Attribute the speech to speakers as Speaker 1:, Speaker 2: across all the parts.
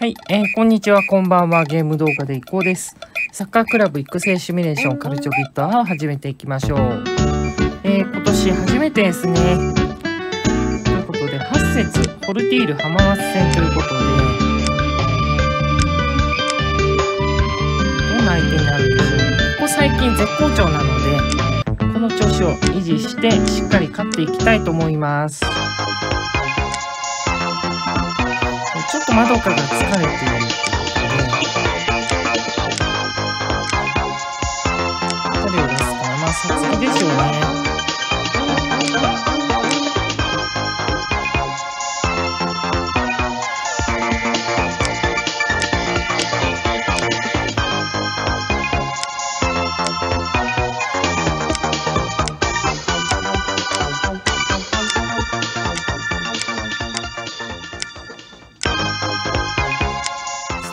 Speaker 1: はい、えー、こんにちは、こんばんは。ゲーム動画でいこうです。サッカークラブ育成シミュレーションカルチョビットアを始めていきましょう。えー、今年初めてですね。ということで、8節ホルティール浜松戦ということで、どんな相手になるんでしょうね。ここ最近絶好調なので、この調子を維持してしっかり勝っていきたいと思います。ちょっとまどかが疲れているってことで、誰を出すか？なまあ、さつきでしょうね。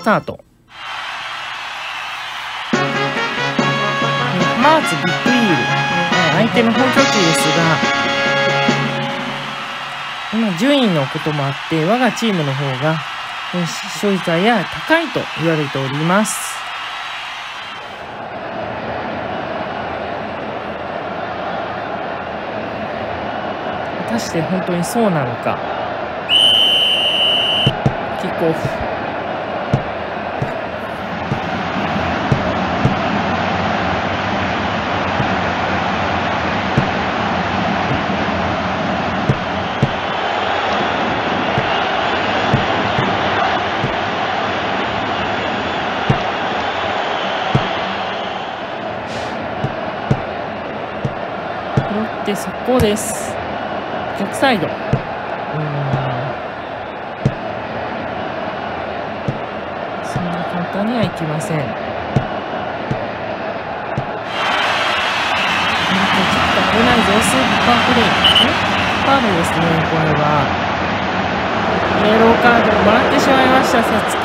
Speaker 1: タート。マーツビッグイール、相手の本拠地ですが、今順位のこともあって、我がチームの方が、勝利率や高いと言われております。果たして本当にそうなのか。キックオフ。って速攻です。逆サイド。そんな簡単にはいきません。ちょっと危ないぞスーパープレイファールですねこれはイエローカードをもらってしまいましたさつき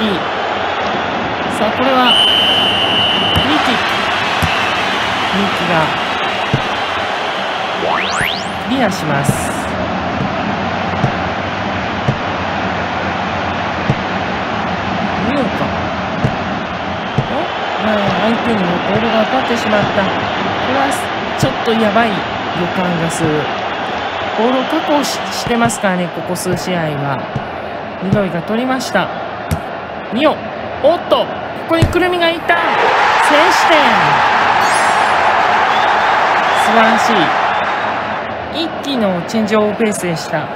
Speaker 1: さあこれはフリーキ。ックフリーキが。リアします。見ようか。おまあ相手にもボールが当たってしまった。これはちょっとやばい予感がする。ボールを確保してますからねここ数試合は。緑が取りました。ミオおっとここにくるみがいた。先取点素晴らしい。一気のチェンジオブペースでした。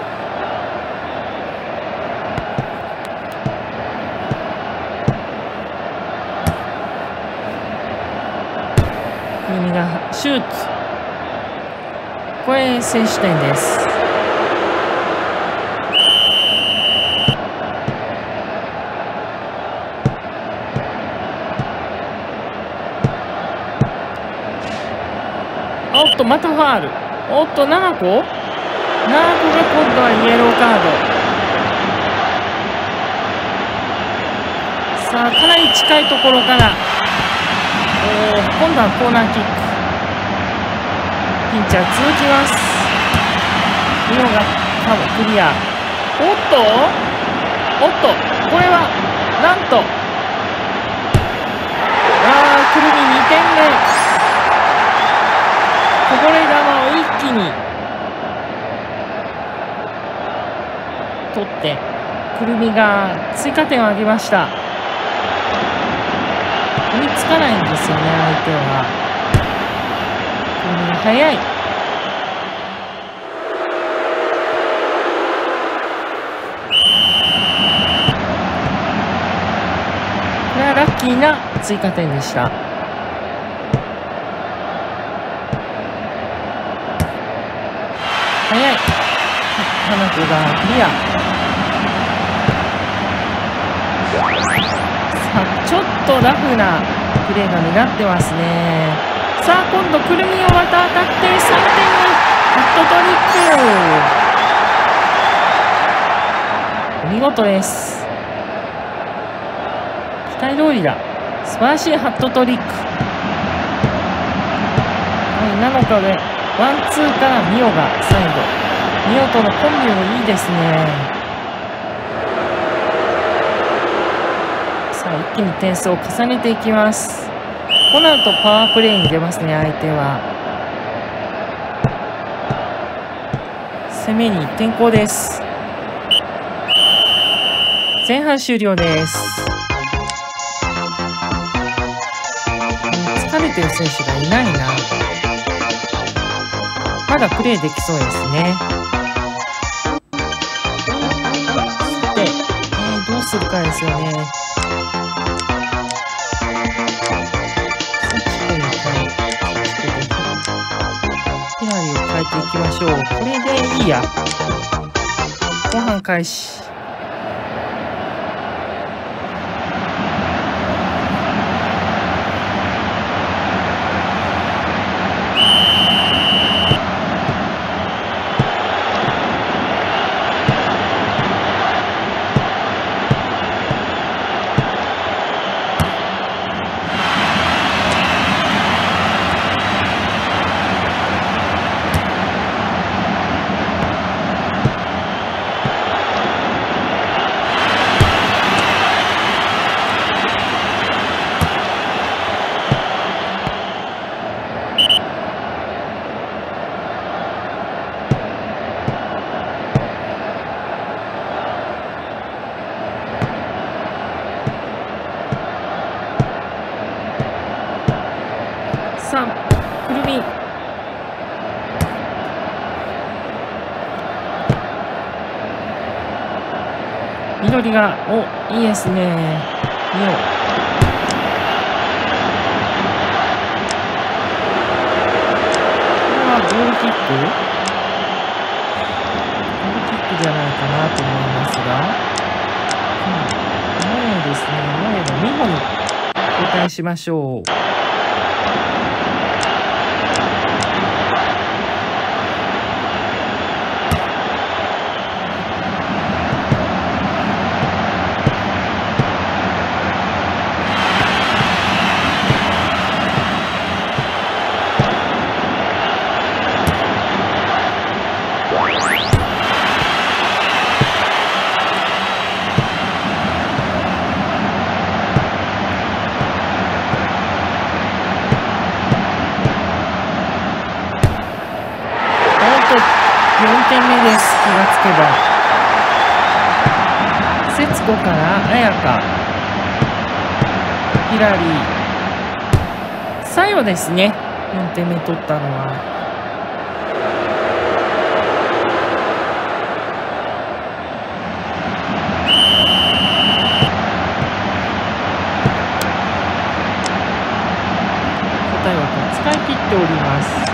Speaker 1: 君がシュートこれ選手点です。おっとまたファール。おっと7個 ?7 個が今度はイエローカード。さあかなり近いところから。お今度はコーナーキック。ピンチは続きます。リオがクリア。おっと？おっと？これはなんと。ああくるみ2点目。に。取ってくるみが追加点を挙げました。追いつかないんですよね相手は。くるみが速い。これはラッキーな追加点でした。花子がクリア。さあちょっとラフなプレーが目立ってますね。さあ今度くるみをまた当たって3点ハットトリック。お見事です。期待通りだ。素晴らしいハットトリック。はいなのかでワンツーからミオがサイドミオとのコンビもいいですね。さあ一気に点数を重ねていきます。この後パワープレイに出ますね相手は。攻めに転向です。前半終了です。疲れてる選手がいないな。まだプレイできそうですね。かいですよね。ヒラリを変えていきましょう。これでいいや。後半開始緑がおいいですね。見よう。ゴールキック？ゴールキックじゃないかなと思いますが、うん、前ですね。前の2本交代しましょう4点目です気がつけば節子から綾香ヒラリー。最後ですね。4点目取ったのは。答えは使い切っております。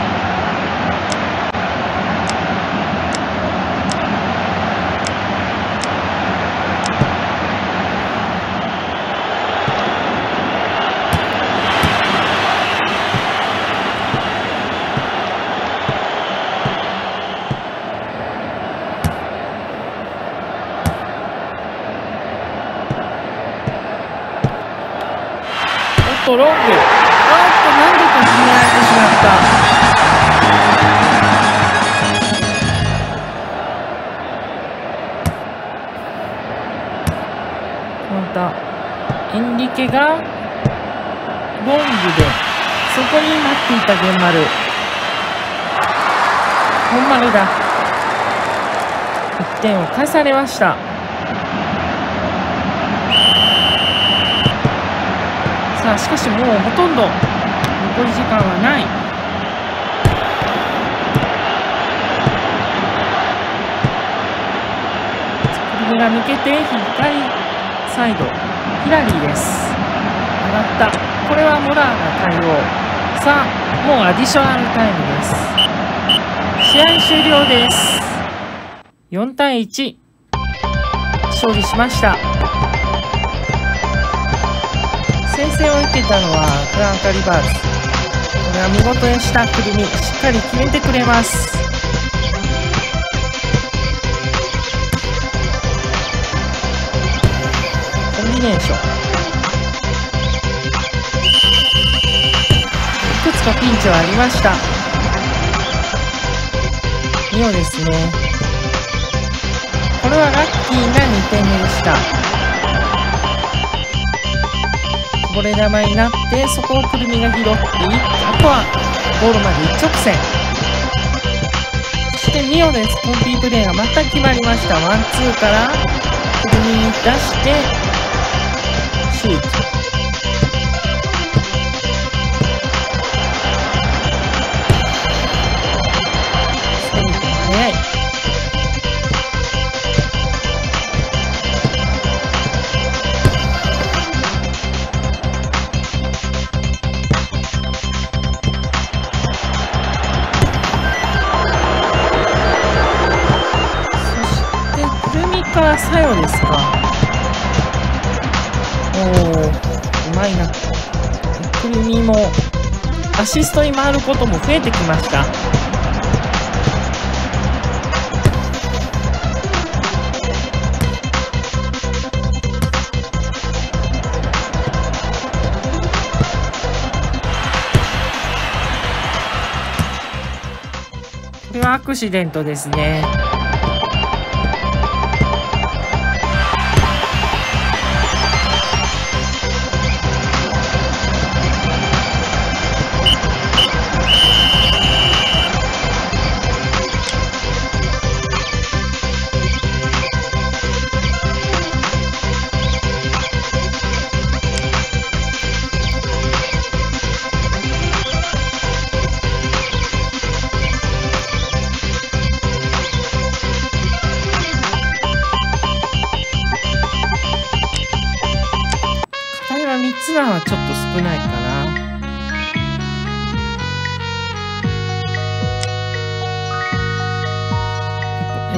Speaker 1: エンリケがロングでそこに待っていた源丸本丸だ。1点を返されました。さあしかしもうほとんど残り時間はない。が抜けて左サイド。ヒラリーです。上がった。これはモラーが対応。さあもうアディショナルタイムです。試合終了です。4対1勝利しました。先制を受けたのはクランカリバーズこれは見事にした。くるみしっかり決めてくれます。コンビネーション。いくつかピンチはありました。ミオですね。これはラッキーな2点目でした。こぼれ玉になってそこをくるみが拾っていってあとはゴールまで一直線。そしてミオです。コンピープレーがまた決まりました。ワンツーからくるみに出してシュートから作用ですか。くるみもアシストに回ることも増えてきましたこれはアクシデントですね。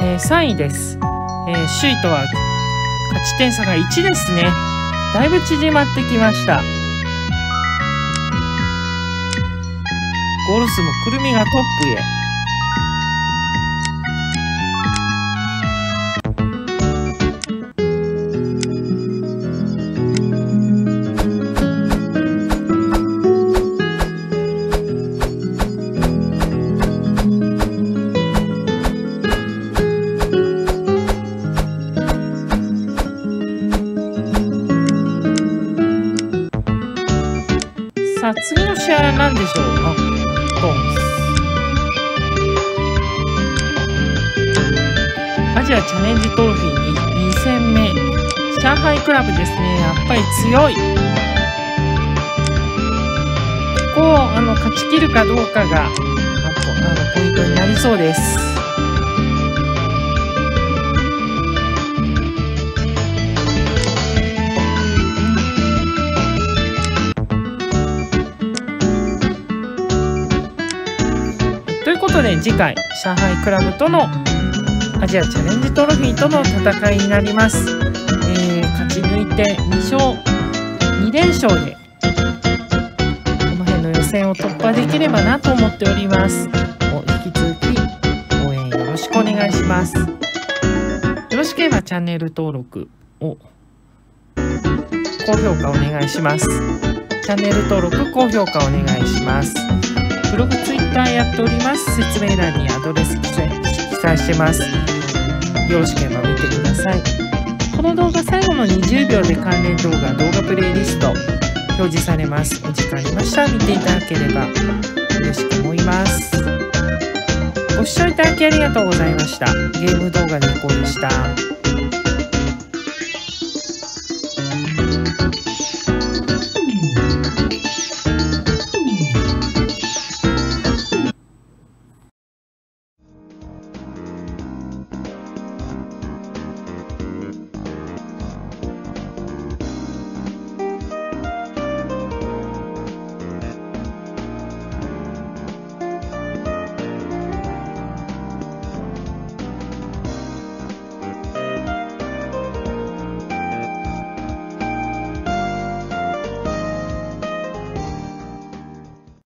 Speaker 1: えー、3位です。えー、首位とは勝ち点差が1ですね。だいぶ縮まってきました。ゴール数もくるみがトップへ。次の試合は何でしょうか？ドン。アジアチャレンジトロフィーに2戦目。上海クラブですね。やっぱり強い。ここをあの勝ち切るかどうかがあのポイントになりそうです。で次回上海クラブとのアジアチャレンジトロフィーとの戦いになります、えー、勝ち抜いて2勝2連勝でこの辺の予選を突破できればなと思っております。引き続き応援よろしくお願いします。よろしければチャンネル登録を高評価お願いします。チャンネル登録高評価お願いします。ブログ、ツイッターやっております。説明欄にアドレス記載してます。よろしければ見てください。この動画最後の20秒で関連動画、動画プレイリスト表示されます。お時間ありましたら見ていただければ嬉しく思います。ご視聴いただきありがとうございました。ゲーム動画でいこうでした。